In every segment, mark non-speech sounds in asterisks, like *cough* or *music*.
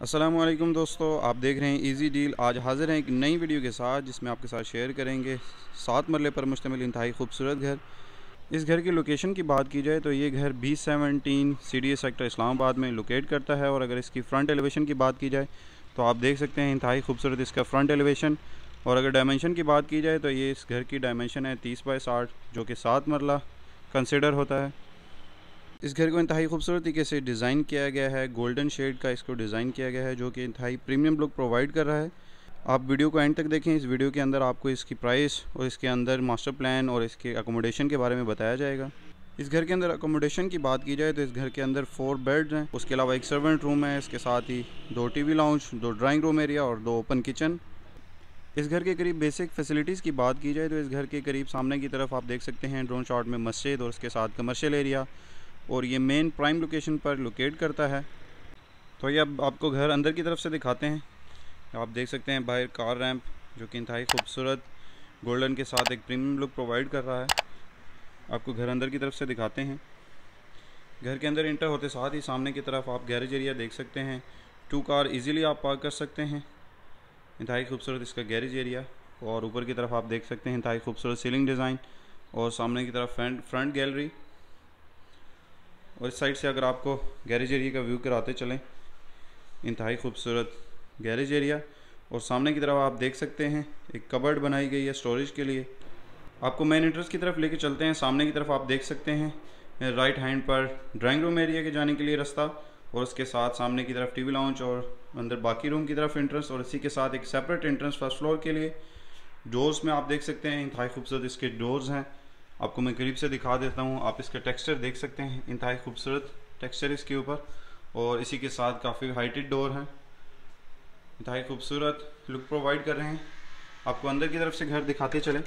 असलम दोस्तों, आप देख रहे हैं इजी डील आज हाज़िर हैं एक नई वीडियो के साथ, जिसमें आपके साथ शेयर करेंगे सात मरले पर मुश्तमिल इंतहाई खूबसूरत घर। इस घर की लोकेशन की बात की जाए तो ये घर B seventeen C D sector Islamabad में लोकेट करता है और अगर इसकी फ़्रंट एलिवेशन की बात की जाए तो आप देख सकते हैं इंतहाई खूबसूरत इसका फ़्रंट एलिवेशन और अगर डायमेंशन की बात की जाए तो ये इस घर की डायमेंशन है तीस बाई साठ, जो कि सात मरला कंसिडर होता है। इस घर को इंतहाई खूबसूरत तरीके से डिज़ाइन किया गया है। गोल्डन शेड का इसको डिज़ाइन किया गया है, जो कि इंतहाई प्रीमियम लुक प्रोवाइड कर रहा है। आप वीडियो को एंड तक देखें। इस वीडियो के अंदर आपको इसकी प्राइस और इसके अंदर मास्टर प्लान और इसके अकोमोडेशन के बारे में बताया जाएगा। इस घर के अंदर अकोमोडेशन की बात की जाए तो इस घर के अंदर फोर बेड हैं। उसके अलावा एक सर्वेंट रूम है, इसके साथ ही दो टीवी लाउंज दो ड्राइंग रूम एरिया और दो ओपन किचन इस घर के करीब बेसिक फैसिलिटीज़ की बात की जाए तो इस घर के करीब सामने की तरफ़ आप देख सकते हैं ड्रोन शॉट में मस्जिद और उसके साथ कमर्शियल एरिया और ये मेन प्राइम लोकेशन पर लोकेट करता है। तो ये अब आपको घर अंदर की तरफ़ से दिखाते हैं। आप देख सकते हैं बाहर कार रैंप जो कि इंतहाई खूबसूरत गोल्डन के साथ एक प्रीमियम लुक प्रोवाइड कर रहा है। आपको घर अंदर की तरफ़ से दिखाते हैं। घर के अंदर इंटर होते साथ ही सामने की तरफ़ आप गैरेज एरिया देख सकते हैं। टू कार इजीली आप पार्क कर सकते हैं। इंतहाई खूबसूरत इसका गैरेज एरिया और ऊपर की तरफ़ आप देख सकते हैं इंतहाई खूबसूरत सीलिंग डिज़ाइन और सामने की तरफ़ फ्रंट फ्रंट गैलरी और इस साइड से अगर आपको गैरेज एरिया का व्यू कराते चलें, इंतहाई खूबसूरत गैरेज एरिया। और सामने की तरफ़ आप देख सकते हैं, एक कबर्ड बनाई गई है स्टोरेज के लिए। आपको मेन इंट्रेंस की तरफ़ लेके चलते हैं। सामने की तरफ़ आप देख सकते हैं, राइट हैंड पर ड्राइंग रूम एरिया के जाने के लिए रास्ता और उसके साथ सामने की तरफ़ टीवी लाउंज और अंदर बाकी रूम की तरफ़ इंट्रेंस और इसी के साथ एक सेपरेट इंट्रेंस फ़र्स्ट फ्लोर के लिए। डोर्स में आप देख सकते हैं, इंतहाई खूबसूरत इसके डोर्स हैं। आपको मैं करीब से दिखा देता हूँ। आप इसका टेक्सचर देख सकते हैं। इंतहाई खूबसूरत टेक्सचर इसके ऊपर। और इसी के साथ काफ़ी हाइटेड डोर है। इंतहाई खूबसूरत लुक प्रोवाइड कर रहे हैं। आपको अंदर की तरफ़ से घर दिखाते चले।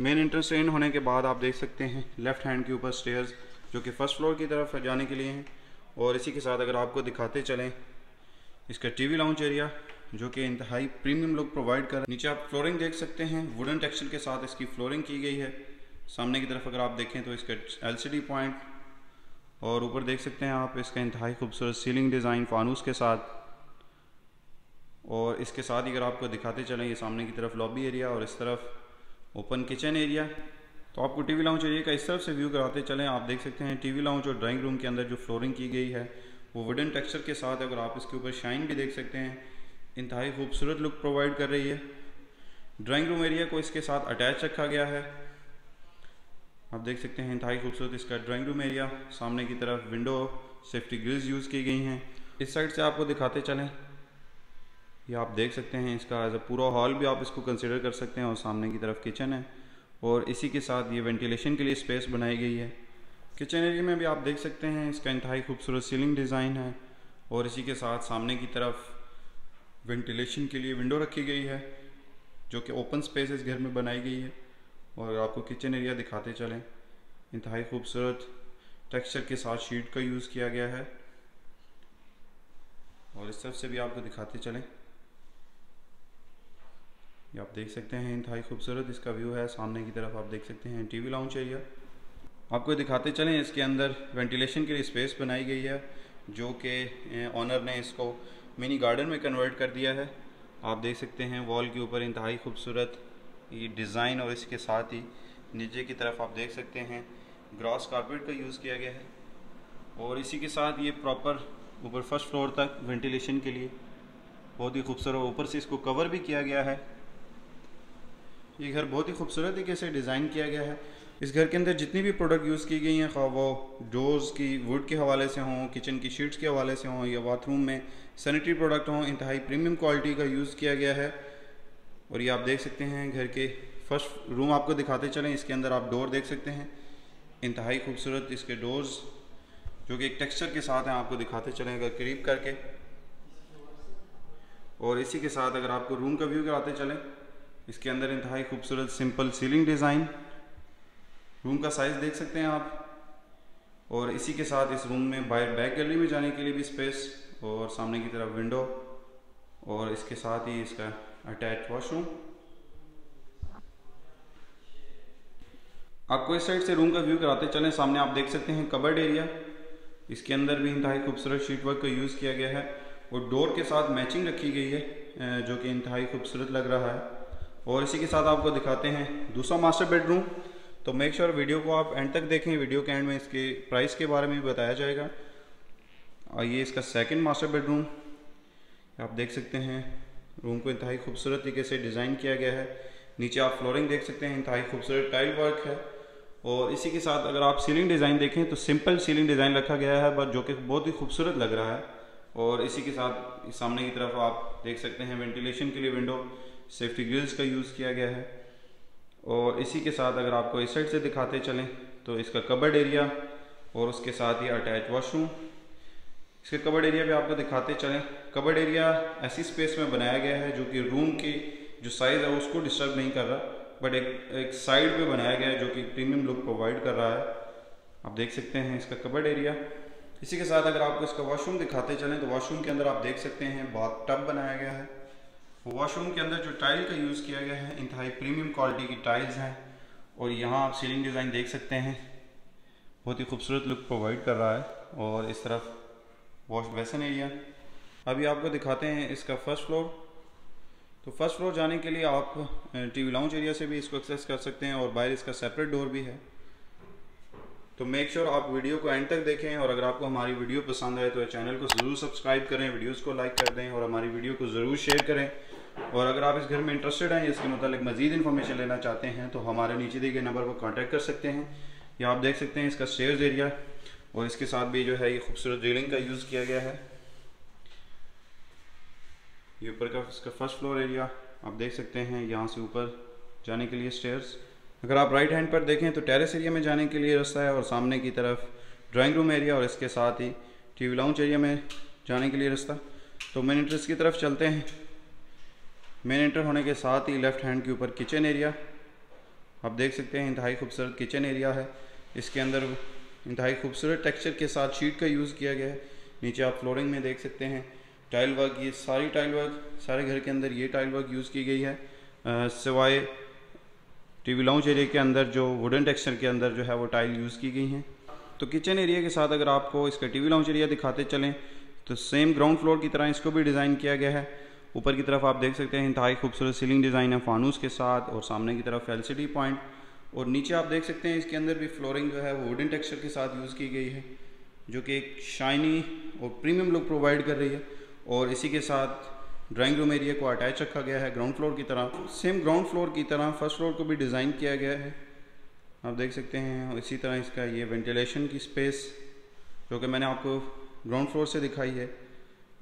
मेन इंट्रेंस से इन होने के बाद आप देख सकते हैं लेफ़्ट हैंड के ऊपर स्टेयर्स, जो कि फ़र्स्ट फ्लोर की तरफ़ जाने के लिए हैं। और इसी के साथ अगर आपको दिखाते चलें, इसका टीवी लाउंज एरिया जो कि इंतहाई प्रीमियम लुक प्रोवाइड कर नीचे आप फ्लोरिंग देख सकते हैं। वुडन टेक्सचर के साथ इसकी फ्लोरिंग की गई है। सामने की तरफ़ अगर आप देखें तो इसका एलसीडी पॉइंट और ऊपर देख सकते हैं आप इसका इंतहाई खूबसूरत सीलिंग डिज़ाइन फानूस के साथ। और इसके साथ ही अगर आपको दिखाते चलें, ये सामने की तरफ़ लॉबी एरिया और इस तरफ़ ओपन किचन एरिया। तो आपको टीवी लाउंज एरिया का इस तरफ़ से व्यू कराते चलें। आप देख सकते हैं टीवी लाउंज और ड्राइंग रूम के अंदर जो फ्लोरिंग की गई है, वो वुडन टेक्सचर के साथ अगर आप इसके ऊपर शाइन भी देख सकते हैं इंतहाई खूबसूरत लुक प्रोवाइड कर रही है। ड्राइंग रूम एरिया को इसके साथ अटैच रखा गया है। आप देख सकते हैं इंतहाई खूबसूरत इसका ड्राइंग रूम एरिया। सामने की तरफ़ विंडो सेफ्टी ग्रिल्स यूज़ की गई हैं। इस साइड से आपको दिखाते चलें। ये आप देख सकते हैं इसका एज अ पूरा हॉल भी आप इसको कंसिडर कर सकते हैं और सामने की तरफ़ किचन है। और इसी के साथ ये वेंटिलेशन के लिए स्पेस बनाई गई है। किचन एरिया में भी आप देख सकते हैं इसका इंतहाई खूबसूरत सीलिंग डिज़ाइन है। और इसी के साथ सामने की तरफ़ वेंटिलेशन के लिए विंडो रखी गई है, जो कि ओपन स्पेस इस घर में बनाई गई है, और आपको किचन एरिया दिखाते चलें। इंतहाई खूबसूरत टेक्सचर के साथ शीट का यूज़ किया गया है। और इस तरफ़ से भी आपको दिखाते चलें। ये आप देख सकते हैं, इंतहाई खूबसूरत इसका व्यू है। सामने की तरफ़ आप देख सकते हैं टीवी लाउंज एरिया आपको दिखाते चलें, इसके अंदर वेंटिलेशन के लिए स्पेस बनाई गई है। जो कि ऑनर ने इसको मिनी गार्डन में कन्वर्ट कर दिया है। आप देख सकते हैं वॉल के ऊपर इंतहाई खूबसूरत ये डिज़ाइन और इसके साथ ही नीचे की तरफ़ आप देख सकते हैं ग्रॉस कारपेट का यूज़ किया गया है। और इसी के साथ ये प्रॉपर ऊपर फ़र्स्ट फ्लोर तक वेंटिलेशन के लिए बहुत ही खूबसूरत ऊपर से इसको कवर भी किया गया है। ये घर बहुत ही खूबसूरत तरीके से डिज़ाइन किया गया है। इस घर के अंदर जितनी भी प्रोडक्ट यूज़ की गई हैं खा वो डोर्स की, वुड के हवाले से हों, किचन की शीट्स के हवाले से हों या बाथरूम में सैनिटरी प्रोडक्ट हों, इंतहाई प्रीमियम क्वालिटी का यूज़ किया गया है। और ये आप देख सकते हैं, घर के फ़र्स्ट रूम आपको दिखाते चलें, इसके अंदर आप डोर देख सकते हैं। इंतहाई खूबसूरत इसके डोर्स, जो कि एक टेक्सचर के साथ हैं, आपको दिखाते चलें अगर करीब करके। और इसी के साथ अगर आपको रूम का व्यू कराते चलें इसके अंदर इंतहाई खूबसूरत सिंपल सीलिंग डिज़ाइन रूम का साइज़ देख सकते हैं आप। और इसी के साथ इस रूम में बाहर बैक गैलरी में जाने के लिए भी स्पेस और सामने की तरफ़ विंडो और इसके साथ ही इसका अटैच वॉशरूम आपको इस साइड से रूम का व्यू कराते चलें। सामने आप देख सकते हैं कबर्ड एरिया इसके अंदर भी इंतहाई खूबसूरत शीट वर्क का यूज़ किया गया है। और डोर के साथ मैचिंग रखी गई है जो कि इंतहाई खूबसूरत लग रहा है। और इसी के साथ आपको दिखाते हैं दूसरा मास्टर बेडरूम तो मेक श्योर sure वीडियो को आप एंड तक देखें। वीडियो के एंड में इसके प्राइस के बारे में भी बताया जाएगा। और ये इसका सेकंड मास्टर बेडरूम आप देख सकते हैं रूम को इंतहाई खूबसूरत तरीके से डिज़ाइन किया गया है। नीचे आप फ्लोरिंग देख सकते हैं, इंतहाई खूबसूरत टाइल वर्क है। और इसी के साथ अगर आप सीलिंग डिज़ाइन देखें तो सिंपल सीलिंग डिज़ाइन रखा गया है बट जो कि बहुत ही खूबसूरत लग रहा है। और इसी के साथ सामने की तरफ़ आप देख सकते हैं वेंटिलेशन के लिए विंडो सेफ्टी ग्रिल्स का यूज़ किया गया है। और इसी के साथ अगर आपको इस साइड से दिखाते चलें तो इसका कबर्ड एरिया और उसके साथ ही अटैच वॉशरूम। इसके कबर्ड एरिया पे आपको दिखाते चलें कबर्ड एरिया ऐसी स्पेस में बनाया गया है जो कि रूम की जो साइज़ है उसको डिस्टर्ब नहीं कर रहा, बट एक एक साइड पे बनाया गया है जो कि प्रीमियम लुक प्रोवाइड कर रहा है। आप देख सकते हैं इसका कबर्ड एरिया। इसी के साथ अगर आपको इसका वॉशरूम दिखाते चलें तो वॉशरूम के अंदर आप देख सकते हैं बाथ टब बनाया गया है। वॉशरूम के अंदर जो टाइल का यूज़ किया गया है, इंतहाई प्रीमियम क्वालिटी की टाइल्स हैं और यहाँ आप सीलिंग डिज़ाइन देख सकते हैं। बहुत ही खूबसूरत लुक प्रोवाइड कर रहा है और इस तरफ़ वॉश बेसन एरिया अभी आपको दिखाते हैं इसका फ़र्स्ट फ्लोर तो फ़र्स्ट फ्लोर जाने के लिए आप टीवी लाउंज एरिया से भी इसको एक्सेस कर सकते हैं और बाहर इसका सेपरेट डोर भी है। तो मेक श्योर sure आप वीडियो को एंड तक देखें और अगर आपको हमारी वीडियो पसंद आए तो चैनल को ज़रूर सब्सक्राइब करें वीडियोस को लाइक कर दें और हमारी वीडियो को ज़रूर शेयर करें। और अगर आप इस घर में इंटरेस्टेड हैं, इसके मतलब मजीद इन्फॉर्मेशन लेना चाहते हैं तो हमारे नीचे दिए गए नंबर पर कॉन्टैक्ट कर सकते हैं। या आप देख सकते हैं इसका स्टेयर्स एरिया और इसके साथ भी जो है ये खूबसूरत रेलिंग का यूज़ किया गया है। ये ऊपर का, इसका फ़र्स्ट फ्लोर एरिया आप देख सकते हैं, यहाँ से ऊपर जाने के लिए स्टेयर्स अगर आप राइट हैंड पर देखें तो टेरेस एरिया में जाने के लिए रास्ता है और सामने की तरफ़ ड्राइंग रूम एरिया और इसके साथ ही टीवी लाउंज एरिया में जाने के लिए रास्ता। तो मेन इंट्रेंस की तरफ़ चलते हैं। मेन एंटर होने के साथ ही लेफ़्ट हैंड के ऊपर किचन एरिया आप देख सकते हैं इंतहाई खूबसूरत किचन एरिया है। इसके अंदर इंतहाई खूबसूरत टेक्सचर के साथ शीट का यूज़ किया गया है। नीचे आप फ्लोरिंग में देख सकते हैं। टाइल वर्क ये सारी टाइल वर्क सारे घर के अंदर ये टाइल वर्क यूज़ की गई है। सिवाय टीवी लाउंज एरिया के अंदर जो वुडन टेक्सचर के अंदर जो है वो टाइल यूज़ की गई हैं। तो किचन एरिया के साथ अगर आपको इसका टीवी लाउंज एरिया दिखाते चलें तो सेम ग्राउंड फ्लोर की तरह इसको भी डिज़ाइन किया गया है। ऊपर की तरफ़ आप देख सकते हैं इंतहाई खूबसूरत सीलिंग डिज़ाइन है फानूस के साथ और सामने की तरफ़ एल पॉइंट और नीचे आप देख सकते हैं इसके अंदर भी फ्लोरिंग जो है वो वुडन टेक्सचर के साथ यूज़ की गई है, जो कि एक शाइनी और प्रीमियम लुक प्रोवाइड कर रही है। और इसी के साथ ड्राइंग रूम एरिया को अटैच रखा गया है ग्राउंड फ्लोर की तरह। सेम ग्राउंड फ्लोर की तरह फ़र्स्ट फ्लोर को भी डिज़ाइन किया गया है। आप देख सकते हैं, इसी तरह इसका ये वेंटिलेशन की स्पेस जो कि मैंने आपको ग्राउंड फ्लोर से दिखाई है।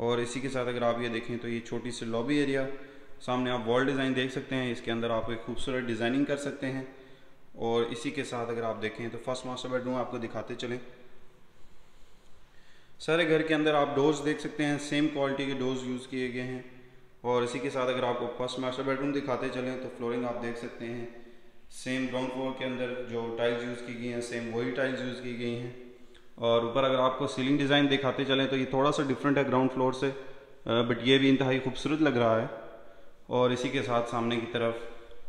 और इसी के साथ अगर आप ये देखें तो ये छोटी सी लॉबी एरिया सामने आप वॉल डिज़ाइन देख सकते हैं, इसके अंदर आप एक खूबसूरत डिज़ाइनिंग कर सकते हैं। और इसी के साथ अगर आप देखें तो फ़र्स्ट मास्टर बेडरूम आपको दिखाते चलें। सारे घर के अंदर आप डोर्स देख सकते हैं सेम क्वालिटी के डोर्स यूज़ किए गए हैं। और इसी के साथ अगर आपको फ़र्स्ट मास्टर बेडरूम दिखाते चलें तो फ्लोरिंग आप देख सकते हैं। सेम ग्राउंड फ्लोर के अंदर जो टाइल्स यूज़ की गई हैं सेम वही टाइल्स यूज़ की गई हैं। और ऊपर अगर आपको सीलिंग डिज़ाइन दिखाते चलें तो ये थोड़ा सा डिफरेंट है ग्राउंड फ्लोर से बट ये भी इंतहाई खूबसूरत लग रहा है। और इसी के साथ सामने की तरफ़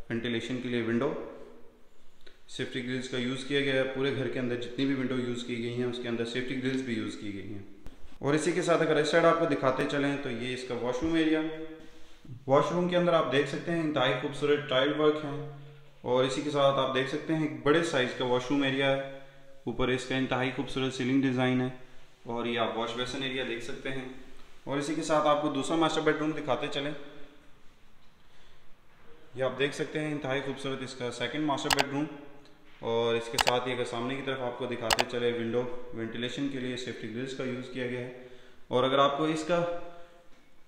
वेंटिलेशन के लिए विंडो सेफ्टी ग्रिल्स का यूज़ किया गया है, पूरे घर के अंदर जितनी भी विंडो यूज़ की गई हैं, उसके अंदर सेफ्टी ग्रिल्स भी यूज़ की गई हैं। और इसी के साथ अगर इस साइड आपको दिखाते चलें तो ये इसका वॉशरूम एरिया वॉशरूम के अंदर आप देख सकते हैं, इंतहाई खूबसूरत टाइल वर्क हैं। और इसी के साथ आप देख सकते हैं, एक बड़े साइज़ का वॉशरूम एरिया है। ऊपर इसका इंतहाई खूबसूरत सीलिंग डिज़ाइन है। और ये आप वॉश बेसन एरिया देख सकते हैं। और इसी के साथ आपको दूसरा मास्टर बेडरूम दिखाते चलें। ये आप देख सकते हैं, इंतहाई खूबसूरत इसका सेकंड मास्टर बेडरूम और इसके साथ ही अगर सामने की तरफ़ आपको दिखाते चले विंडो वेंटिलेशन के लिए सेफ्टी ग्रिल्स का यूज़ किया गया है। और अगर आपको इसका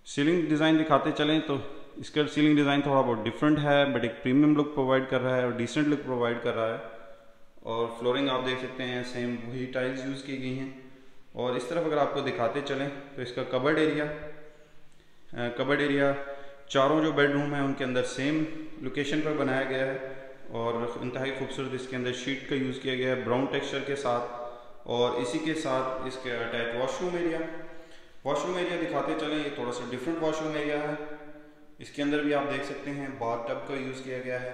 सीलिंग डिज़ाइन दिखाते चलें तो इसका सीलिंग डिज़ाइन थोड़ा बहुत डिफरेंट है बट एक प्रीमियम लुक प्रोवाइड कर रहा है, और डिसेंट लुक प्रोवाइड कर रहा है। और फ्लोरिंग आप देख सकते हैं सेम वही टाइल्स यूज़ की गई हैं। और इस तरफ़ अगर आपको दिखाते चलें तो इसका कबर्ड एरिया कबर्ड एरिया चारों जो बेडरूम हैं, उनके अंदर सेम लोकेशन पर बनाया गया है। और इंतहाई खूबसूरत इसके अंदर शीट का यूज़ किया गया है ब्राउन टेक्सचर के साथ। और इसी के साथ इसके attach washroom area washroom area दिखाते चलें, ये थोड़ा सा डिफरेंट वॉशरूम एरिया है। इसके अंदर भी आप देख सकते हैं बाथ टब का यूज़ किया गया है।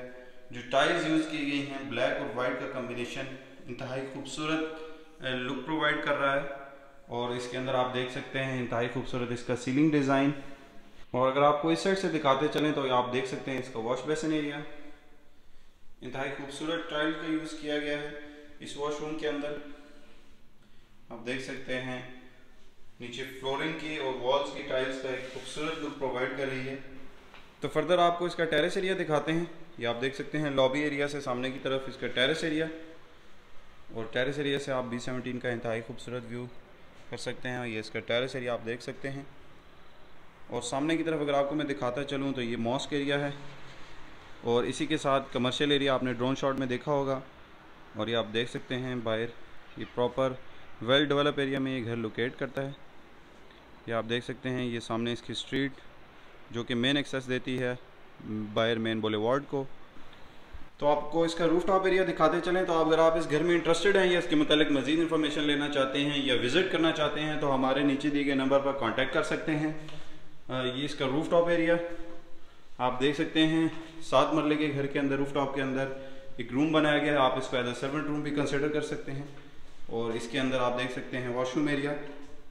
जो टाइल्स यूज़ की गई हैं ब्लैक और वाइट का कम्बिनेशन इंतहाई खूबसूरत लुक प्रोवाइड कर रहा है। और इसके अंदर आप देख सकते हैं, इंतहाई खूबसूरत इसका सीलिंग डिज़ाइन और अगर आपको इस साइड से दिखाते चलें तो आप देख सकते हैं इसका वॉश बेसन एरिया इंतहाई खूबसूरत टाइल का यूज़ किया गया है इस वॉशरूम के अंदर। आप देख सकते हैं नीचे फ्लोरिंग की और वॉल्स की टाइल्स का एक खूबसूरत लुक प्रोवाइड कर रही है। तो फर्दर आपको इसका टेरेस एरिया दिखाते हैं। ये आप देख सकते हैं लॉबी एरिया से सामने की तरफ़ इसका टेरेस एरिया और टेरेस एरिया से आप बी सेवनटीन का इंतहाई खूबसूरत व्यू कर सकते हैं और ये इसका टेरेस एरिया आप देख सकते हैं। और सामने की तरफ़ अगर आपको मैं दिखाता चलूँ तो ये मॉस्क एरिया है और इसी के साथ कमर्शियल एरिया आपने ड्रोन शॉट में देखा होगा और ये आप देख सकते हैं बाहर ये प्रॉपर वेल डेवलप एरिया में ये घर लोकेट करता है। ये आप देख सकते हैं, ये सामने इसकी स्ट्रीट जो कि मेन एक्सेस देती है बायर मेन बोले वार्ड को। तो आपको इसका रूफ टॉप एरिया दिखाते चलें तो अगर आप इस घर में इंटरेस्टेड हैं या इसके मतलब मजीद इन्फॉर्मेशन लेना चाहते हैं या विज़िट करना चाहते हैं तो हमारे नीचे दिए गए नंबर पर कांटेक्ट कर सकते हैं। ये इसका रूफ टॉप एरिया आप देख सकते हैं, सात मरले के घर के अंदर रूफ टॉप के अंदर एक रूम बनाया गया है, आप इसको एज ए सर्वेंट रूम भी कंसिडर कर सकते हैं। और इसके अंदर आप देख सकते हैं वॉशरूम एरिया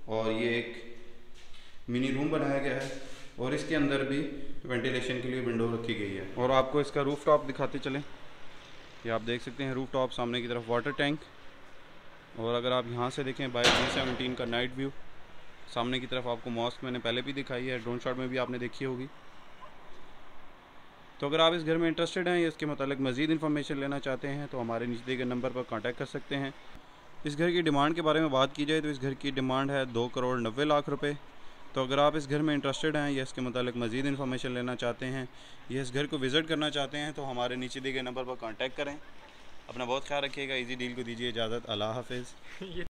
और ये एक मिनी रूम बनाया गया है और इसके अंदर भी वेंटिलेशन के लिए विंडो रखी गई है। और आपको इसका रूफ टॉप दिखाते चलें। ये आप देख सकते हैं रूफ टॉप सामने की तरफ़ वाटर टैंक और अगर आप यहाँ से देखें बाई जी सेवनटीन का नाइट व्यू सामने की तरफ़ आपको मॉस्क मैंने पहले भी दिखाई है ड्रोन शॉट में भी आपने देखी होगी। तो अगर आप इस घर में इंटरेस्टेड हैं या इसके मतलब मज़ीद इन्फॉर्मेशन लेना चाहते हैं तो हमारे नीचे के नंबर पर कांटेक्ट कर सकते हैं। इस घर की डिमांड के बारे में बात की जाए तो इस घर की डिमांड है दो करोड़ नब्बे लाख रुपए। तो अगर आप इस घर में इंटरेस्टेड हैं या इसके मतलब मज़ीद इन्फॉर्मेशन लेना चाहते हैं या इस घर को विज़िट करना चाहते हैं तो हमारे नीचे दिए गए नंबर पर कॉन्टैक्ट करें। अपना बहुत ख्याल रखिएगा इजी डील को दीजिए, इजाज़त, अल्लाह हाफिज़। *laughs*